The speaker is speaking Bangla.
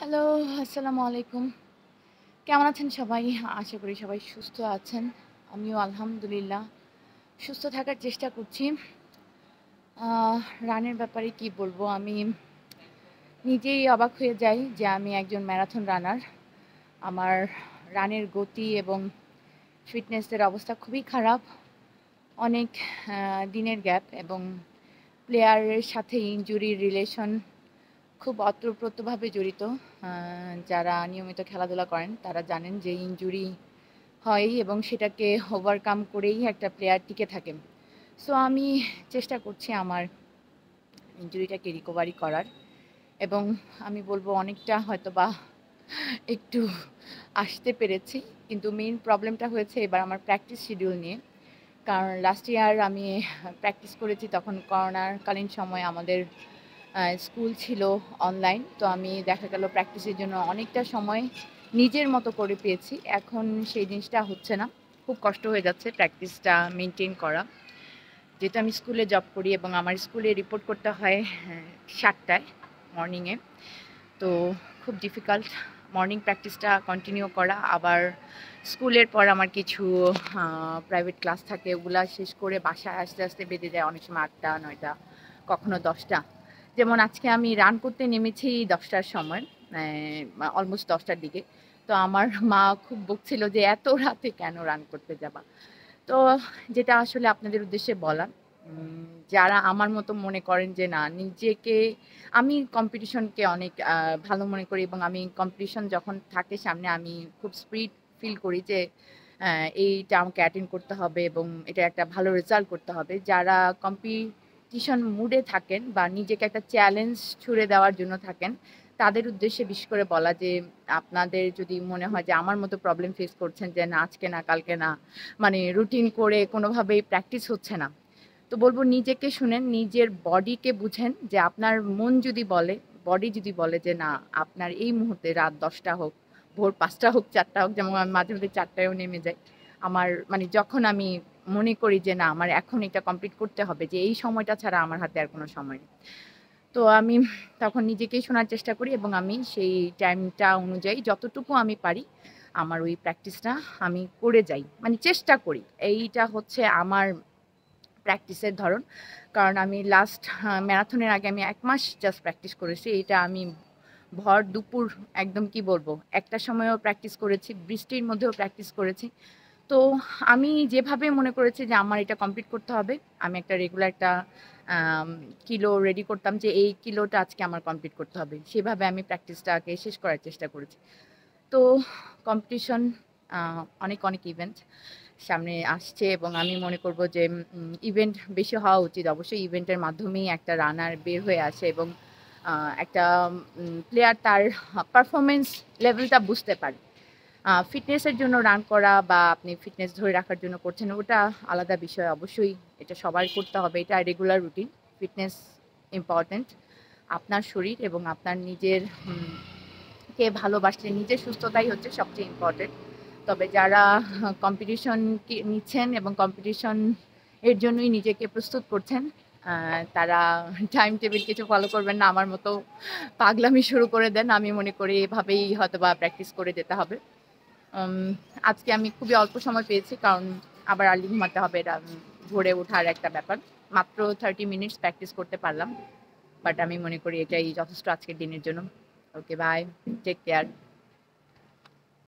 হ্যালো, আসসালামু আলাইকুম। কেমন আছেন সবাই? আশা করি সবাই সুস্থ আছেন। আমিও আলহামদুলিল্লাহ সুস্থ থাকার চেষ্টা করছি। রানের ব্যাপারে কি বলব? আমি নিজেই অবাক হয়ে যাই যে আমি একজন ম্যারাথন রানার। আমার রানের গতি এবং ফিটনেসের অবস্থা খুবই খারাপ। অনেক দিনের গ্যাপ এবং প্লেয়ারের সাথে ইনজুরির রিলেশন খুব ওতপ্রোতভাবে জড়িত। যারা নিয়মিত খেলাধুলা করেন, তারা জানেন যে ইনজুরি হয় এবং সেটাকে ওভারকাম করেই একটা প্লেয়ার টিকে থাকে। সো আমি চেষ্টা করছি আমার ইনজুরিটাকে রিকভারি করার এবং আমি বলব অনেকটা হয়তো বা একটু আসতে পেরেছি। কিন্তু মেইন প্রবলেমটা হয়েছে এবার আমার প্র্যাকটিস শিডিউল নিয়ে। কারণ লাস্ট ইয়ার আমি প্র্যাকটিস করেছি তখন করোনার কালীন সময়ে আমাদের স্কুল ছিল অনলাইন। তো আমি দেখা গেল প্র্যাকটিসের জন্য অনেকটা সময় নিজের মতো করে পেয়েছি। এখন সেই জিনিসটা হচ্ছে না। খুব কষ্ট হয়ে যাচ্ছে প্র্যাকটিসটা মেনটেন করা। যেহেতু আমি স্কুলে জব করি এবং আমার স্কুলে রিপোর্ট করতে হয় সাতটায় মর্নিংয়ে। তো খুব ডিফিকাল্ট মর্নিং প্র্যাকটিসটা কন্টিনিউ করা। আবার স্কুলের পর আমার কিছু প্রাইভেট ক্লাস থাকে, ওগুলা শেষ করে বাসায় আস্তে আস্তে বেঁধে যায় অনেক সময় ৮টা ৯টা কখনো ১০টা। যেমন আজকে আমি রান করতে নেমেছি ১০টার সময় অলমোস্ট ১০টার দিকে। তো আমার মা খুব বকছিল যে, "এত রাতে কেন রান করতে যাবা?" তো যেটা আসলে আপনাদের উদ্দেশ্যে বলা, যারা আমার মতো মনে করেন যে না নিজেকে আমি কম্পিটিশনকে অনেক ভালো মনে করি এবং আমি কম্পিটিশন যখন থাকে সামনে আমি খুব স্পিড ফিল করি যে এইটা আমাকে অ্যাটেন্ড করতে হবে এবং এটা একটা ভালো রেজাল্ট করতে হবে। যারা কম্পিটিশন মুডে থাকেন বা নিজেকে একটা চ্যালেঞ্জ ছুড়ে দেওয়ার জন্য থাকেন, তাদের উদ্দেশ্যে বিশেষ করে বলা যে আপনাদের যদি মনে হয় যে আমার মতো প্রবলেম ফেস করছেন যে না আজকে না কালকে না মানে রুটিন করে কোনোভাবেই প্র্যাকটিস হচ্ছে না। তো বলব নিজেকে শুনেন, নিজের বডিকে বুঝেন যে আপনার মন যদি বলে, বডি যদি বলে যে না আপনার এই মুহূর্তে রাত ১০টা হোক, ভোর পাঁচটা হোক, চারটা হোক যেমন আমি মাঝে, মাঝে ৪টায়ও নেমে যাই। আমার মানে যখন আমি মনে করি যে না আমার এখন এটা কমপ্লিট করতে হবে যে এই সময়টা ছাড়া আমার হাতে আর কোনো সময় নেই। তো আমি তখন নিজেকেই শোনার চেষ্টা করি এবং আমি সেই টাইমটা অনুযায়ী যতটুকু আমি পারি আমার ওই প্র্যাকটিসটা আমি করে যাই। মানে চেষ্টা করি। এইটা হচ্ছে আমার প্র্যাকটিসের ধরন। কারণ আমি লাস্ট ম্যারাথনের আগে আমি এক মাস জাস্ট প্র্যাকটিস করেছি। এটা আমি ভর দুপুর একদম কি বলব ১টার সময়ও প্র্যাকটিস করেছি, বৃষ্টির মধ্যেও প্র্যাকটিস করেছি। তো আমি যেভাবে মনে করেছি যে আমার এটা কমপ্লিট করতে হবে, আমি একটা রেগুলার একটা কিলো রেডি করতাম যে এই কিলোটা আজকে আমার কমপ্লিট করতে হবে। সেভাবে আমি প্র্যাকটিসটাকে শেষ করার চেষ্টা করেছি। তো কম্পিটিশন অনেক, অনেক ইভেন্ট সামনে আসছে এবং আমি মনে করব যে ইভেন্ট বেশি হওয়া উচিত। অবশ্যই ইভেন্টের মাধ্যমেই একটা রানার বের হয়ে আসে এবং একটা প্লেয়ার তার পারফরমেন্স লেভেলটা বুঝতে পারে। ফিটনেসের জন্য রান করা বা আপনি ফিটনেস ধরে রাখার জন্য করছেন ওটা আলাদা বিষয়। অবশ্যই এটা সবার করতে হবে। এটা রেগুলার রুটিন। Fitness important. আপনার শরীর এবং আপনার নিজের কে ভালোবাসলে নিজের সুস্থতাই হচ্ছে সবচেয়ে ইম্পর্টেন্ট তবে যারা কম্পিটিশন নিচ্ছেন এবং কম্পিটিশন এর জন্যই নিজেকে প্রস্তুত করছেন, তারা টাইম টেবিল কিছু ফলো করবেন না। আমার মতো পাগলামি শুরু করে দেন। আমি মনে করি এভাবেই হয়তোবা প্র্যাকটিস করে যেতে হবে। আজকে আমি খুবই অল্প সময় পেয়েছি, কারণ আবার আর্লি ঘুমাতে হবে। এটা ভোরে ওঠার একটা ব্যাপার। মাত্র 30 মিনিটস প্র্যাকটিস করতে পারলাম। বাট আমি মনে করি এটাই যথেষ্ট আজকের দিনের জন্য। Okay bye. Take care.